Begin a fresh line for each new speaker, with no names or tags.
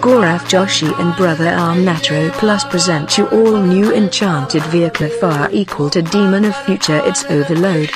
Gaurav Joshi and Brother Armnatro Plus present you all new enchanted vehicle far equal to Demon of Future its overload.